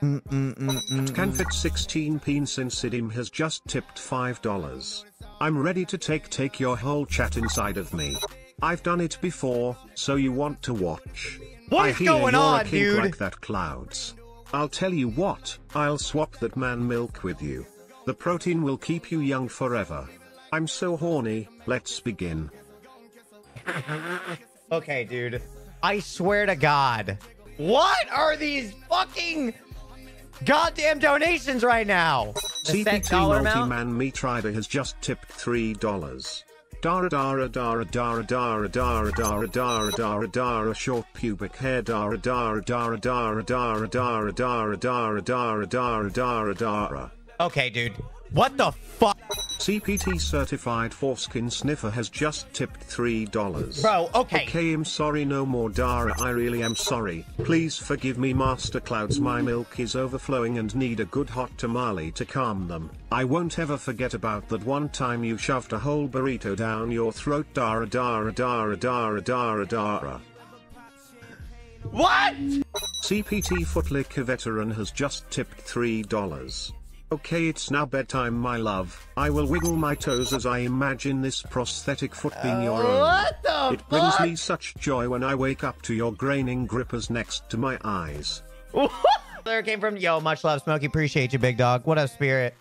Canfit 16 Peen since Sidim has just tipped $5. I'm ready to take take your whole chat inside of me. I've done it before, so you want to watch. What I is hear going you're on, a kink dude? like that clouds. I'll tell you what, I'll swap that man milk with you. The protein will keep you young forever. I'm so horny, let's begin. Okay, dude. I swear to God. What are these fucking goddamn donations right now? The CPT? Multi-Man Meat Rider has just tipped $3. Dara dara dara dara dara dara dara dara dara dara short pubic hair dara dara dara dara dara dara dara dara dara dara dara dara Okay, dude. What the fuck? CPT certified foreskin sniffer has just tipped $3. Bro, okay. Okay, I'm sorry, no more Dara. I really am sorry. Please forgive me, Master Clouds. My milk is overflowing and need a good hot tamale to calm them. I won't ever forget about that one time you shoved a whole burrito down your throat. Dara, Dara, Dara, Dara, Dara, Dara. What? CPT Footlicker Veteran has just tipped $3. Okay, it's now bedtime, my love. I will wiggle my toes as I imagine this prosthetic foot being your uh, own. What the It brings fuck? me such joy when I wake up to your graining grippers next to my eyes. there came from yo. Much love, Smokey. Appreciate you, big dog. What up, Spirit?